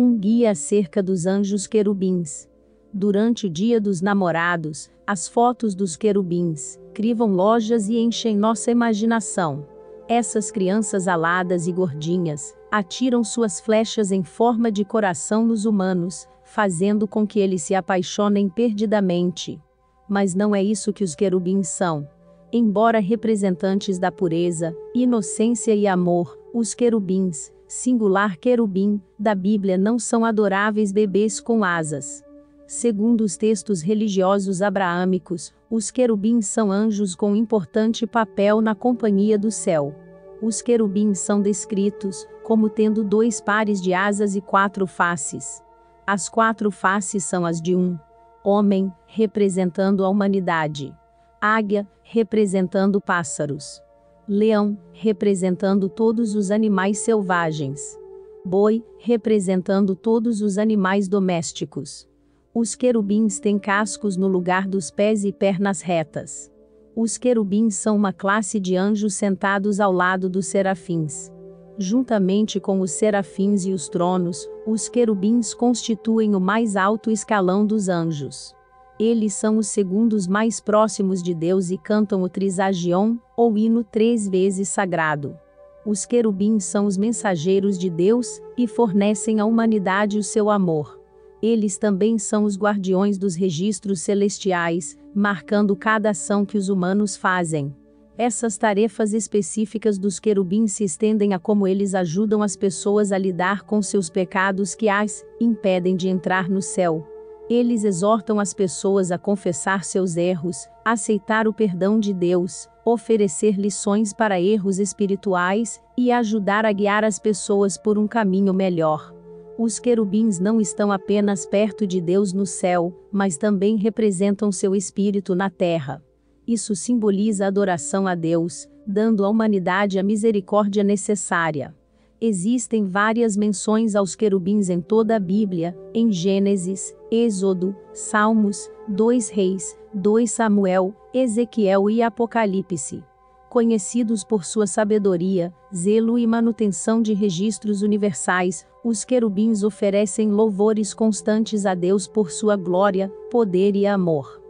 Um guia acerca dos anjos querubins. Durante o dia dos namorados, as fotos dos querubins crivam lojas e enchem nossa imaginação. Essas crianças aladas e gordinhas atiram suas flechas em forma de coração nos humanos, fazendo com que eles se apaixonem perdidamente. Mas não é isso que os querubins são. Embora representantes da pureza, inocência e amor, os querubins, singular querubim, da Bíblia não são adoráveis bebês com asas. Segundo os textos religiosos abraâmicos, os querubins são anjos com importante papel na companhia do céu. Os querubins são descritos como tendo dois pares de asas e quatro faces. As quatro faces são as de um homem, representando a humanidade, águia, representando pássaros, leão, representando todos os animais selvagens, boi, representando todos os animais domésticos. Os querubins têm cascos no lugar dos pés e pernas retas. Os querubins são uma classe de anjos sentados ao lado dos serafins. Juntamente com os serafins e os tronos, os querubins constituem o mais alto escalão dos anjos. Eles são os segundos mais próximos de Deus e cantam o trisagion, ou hino três vezes sagrado. Os querubins são os mensageiros de Deus e fornecem à humanidade o seu amor. Eles também são os guardiões dos registros celestiais, marcando cada ação que os humanos fazem. Essas tarefas específicas dos querubins se estendem a como eles ajudam as pessoas a lidar com seus pecados que as impedem de entrar no céu. Eles exortam as pessoas a confessar seus erros, aceitar o perdão de Deus, oferecer lições para erros espirituais e ajudar a guiar as pessoas por um caminho melhor. Os querubins não estão apenas perto de Deus no céu, mas também representam seu espírito na terra. Isso simboliza adoração a Deus, dando à humanidade a misericórdia necessária. Existem várias menções aos querubins em toda a Bíblia, em Gênesis, Êxodo, Salmos, 2 Reis, 2 Samuel, Ezequiel e Apocalipse conhecidos por sua sabedoria, zelo e manutenção de registros universais, os querubins oferecem louvores constantes a Deus por sua glória, poder e amor.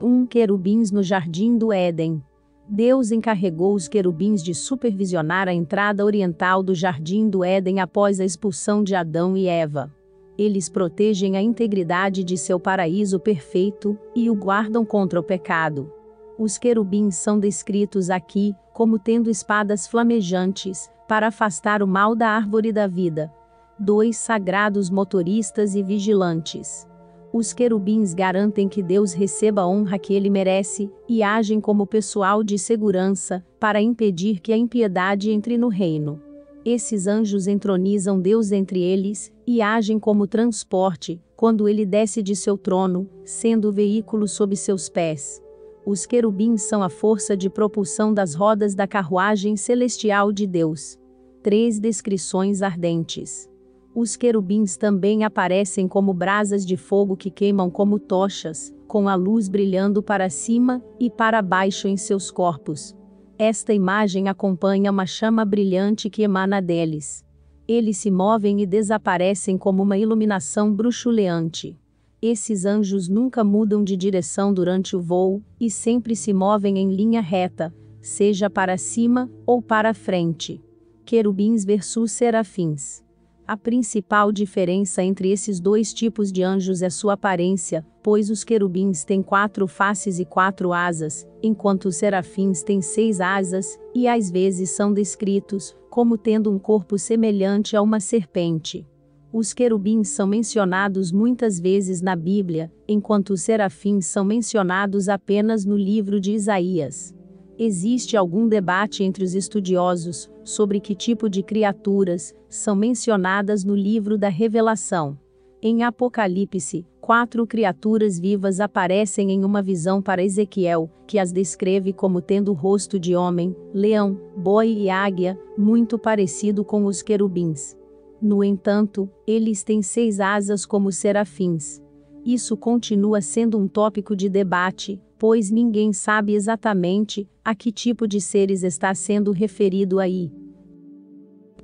1 um Querubins no Jardim do Éden. Deus encarregou os querubins de supervisionar a entrada oriental do Jardim do Éden após a expulsão de Adão e Eva. Eles protegem a integridade de seu paraíso perfeito e o guardam contra o pecado. Os querubins são descritos aqui como tendo espadas flamejantes, para afastar o mal da árvore da vida. Dois sagrados motoristas e vigilantes. Os querubins garantem que Deus receba a honra que ele merece, e agem como pessoal de segurança, para impedir que a impiedade entre no reino. Esses anjos entronizam Deus entre eles, e agem como transporte, quando ele desce de seu trono, sendo o veículo sob seus pés. Os querubins são a força de propulsão das rodas da carruagem celestial de Deus. Três descrições ardentes. Os querubins também aparecem como brasas de fogo que queimam como tochas, com a luz brilhando para cima e para baixo em seus corpos. Esta imagem acompanha uma chama brilhante que emana deles. Eles se movem e desaparecem como uma iluminação bruxuleante. Esses anjos nunca mudam de direção durante o voo, e sempre se movem em linha reta, seja para cima ou para frente. Querubins versus serafins. A principal diferença entre esses dois tipos de anjos é sua aparência, pois os querubins têm quatro faces e quatro asas, enquanto os serafins têm seis asas, e às vezes são descritos como tendo um corpo semelhante a uma serpente. Os querubins são mencionados muitas vezes na Bíblia, enquanto os serafins são mencionados apenas no livro de Isaías. Existe algum debate entre os estudiosos sobre que tipo de criaturas são mencionadas no livro da Revelação. Em Apocalipse, quatro criaturas vivas aparecem em uma visão para Ezequiel, que as descreve como tendo rosto de homem, leão, boi e águia, muito parecido com os querubins. No entanto, eles têm seis asas como serafins. Isso continua sendo um tópico de debate, pois ninguém sabe exatamente a que tipo de seres está sendo referido aí.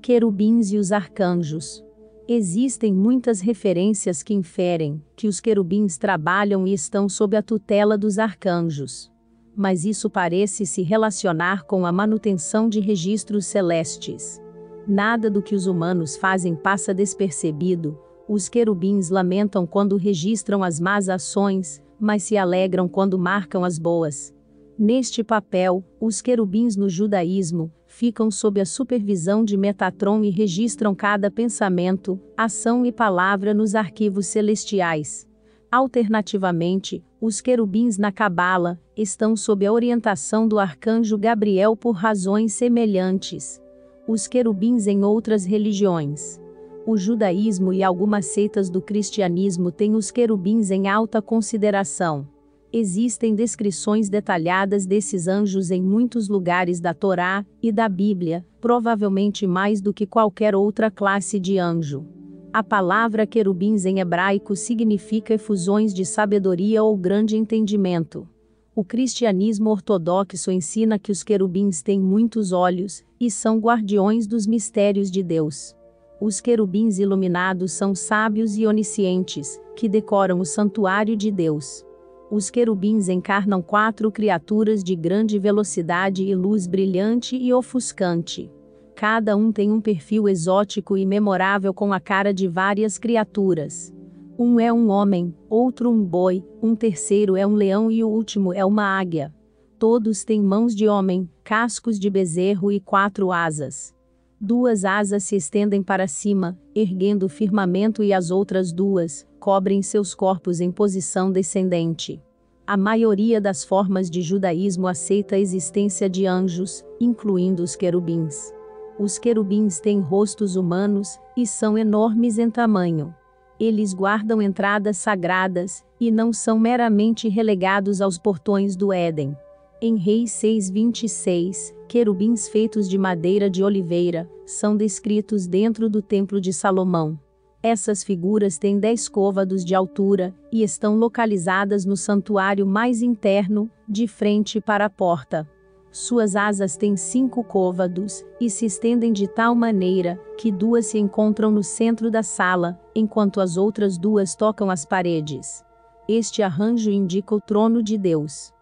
Querubins e os arcanjos. Existem muitas referências que inferem que os querubins trabalham e estão sob a tutela dos arcanjos. Mas isso parece se relacionar com a manutenção de registros celestes. Nada do que os humanos fazem passa despercebido. Os querubins lamentam quando registram as más ações, mas se alegram quando marcam as boas. Neste papel, os querubins no judaísmo ficam sob a supervisão de Metatron e registram cada pensamento, ação e palavra nos arquivos celestiais. Alternativamente, os querubins na Cabala estão sob a orientação do arcanjo Gabriel por razões semelhantes. Os querubins em outras religiões. O judaísmo e algumas seitas do cristianismo têm os querubins em alta consideração. Existem descrições detalhadas desses anjos em muitos lugares da Torá e da Bíblia, provavelmente mais do que qualquer outra classe de anjo. A palavra querubins em hebraico significa efusões de sabedoria ou grande entendimento. O cristianismo ortodoxo ensina que os querubins têm muitos olhos e são guardiões dos mistérios de Deus. Os querubins iluminados são sábios e oniscientes, que decoram o santuário de Deus. Os querubins encarnam quatro criaturas de grande velocidade e luz brilhante e ofuscante. Cada um tem um perfil exótico e memorável com a cara de várias criaturas. Um é um homem, outro um boi, um terceiro é um leão e o último é uma águia. Todos têm mãos de homem, cascos de bezerro e quatro asas. Duas asas se estendem para cima, erguendo o firmamento e as outras duas, cobrem seus corpos em posição descendente. A maioria das formas de judaísmo aceita a existência de anjos, incluindo os querubins. Os querubins têm rostos humanos e são enormes em tamanho. Eles guardam entradas sagradas e não são meramente relegados aos portões do Éden. Em Reis 6:26, querubins feitos de madeira de oliveira são descritos dentro do templo de Salomão. Essas figuras têm 10 côvados de altura e estão localizadas no santuário mais interno, de frente para a porta. Suas asas têm cinco côvados e se estendem de tal maneira que duas se encontram no centro da sala, enquanto as outras duas tocam as paredes. Este arranjo indica o trono de Deus.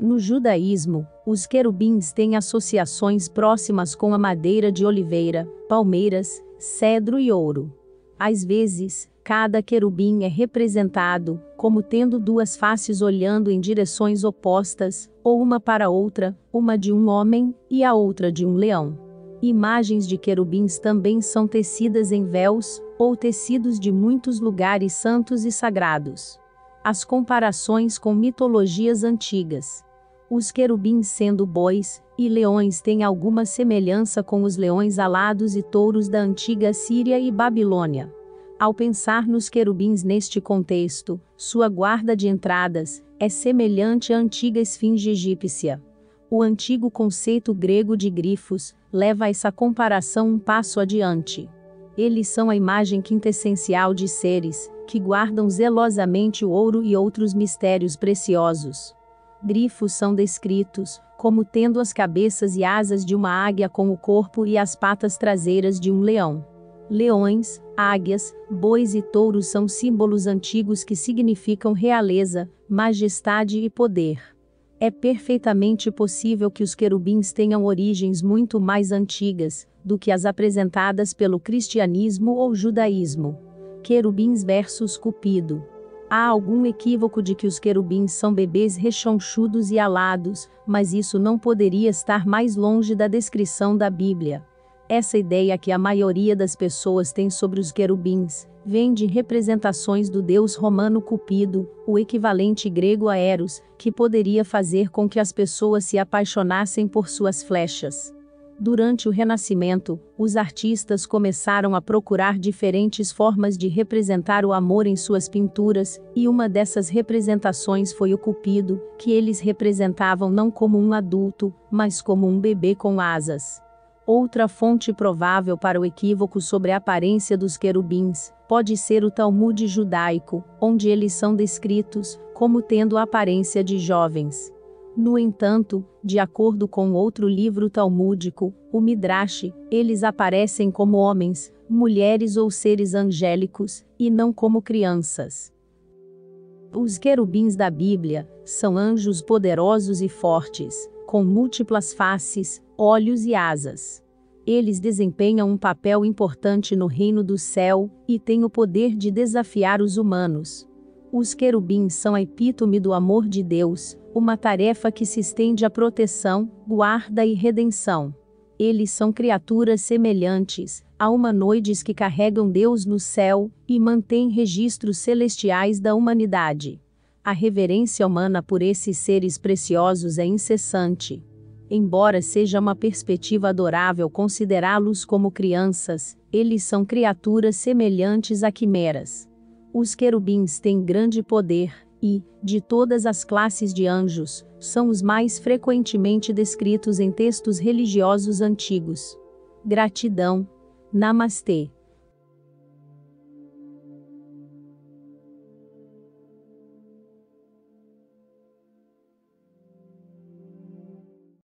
No judaísmo, os querubins têm associações próximas com a madeira de oliveira, palmeiras, cedro e ouro. Às vezes, cada querubim é representado como tendo duas faces olhando em direções opostas, ou uma para outra, uma de um homem e a outra de um leão. Imagens de querubins também são tecidas em véus, ou tecidos de muitos lugares santos e sagrados. As comparações com mitologias antigas. Os querubins sendo bois, e leões têm alguma semelhança com os leões alados e touros da antiga Síria e Babilônia. Ao pensar nos querubins neste contexto, sua guarda de entradas é semelhante à antiga esfinge egípcia. O antigo conceito grego de grifos leva essa comparação um passo adiante. Eles são a imagem quintessencial de seres que guardam zelosamente o ouro e outros mistérios preciosos. Grifos são descritos como tendo as cabeças e asas de uma águia com o corpo e as patas traseiras de um leão. Leões, águias, bois e touros são símbolos antigos que significam realeza, majestade e poder. É perfeitamente possível que os querubins tenham origens muito mais antigas do que as apresentadas pelo cristianismo ou judaísmo. Querubins versus Cupido. Há algum equívoco de que os querubins são bebês rechonchudos e alados, mas isso não poderia estar mais longe da descrição da Bíblia. Essa ideia que a maioria das pessoas tem sobre os querubins vem de representações do deus romano Cupido, o equivalente grego a Eros, que poderia fazer com que as pessoas se apaixonassem por suas flechas. Durante o Renascimento, os artistas começaram a procurar diferentes formas de representar o amor em suas pinturas, e uma dessas representações foi o Cupido, que eles representavam não como um adulto, mas como um bebê com asas. Outra fonte provável para o equívoco sobre a aparência dos querubins pode ser o Talmud judaico, onde eles são descritos como tendo a aparência de jovens. No entanto, de acordo com outro livro talmúdico, o Midrash, eles aparecem como homens, mulheres ou seres angélicos, e não como crianças. Os querubins da Bíblia são anjos poderosos e fortes, com múltiplas faces, olhos e asas. Eles desempenham um papel importante no reino do céu e têm o poder de desafiar os humanos. Os querubins são a epítome do amor de Deus, uma tarefa que se estende à proteção, guarda e redenção. Eles são criaturas semelhantes a humanoides que carregam Deus no céu e mantêm registros celestiais da humanidade. A reverência humana por esses seres preciosos é incessante. Embora seja uma perspectiva adorável considerá-los como crianças, eles são criaturas semelhantes a quimeras. Os querubins têm grande poder, e, de todas as classes de anjos, são os mais frequentemente descritos em textos religiosos antigos. Gratidão. Namastê.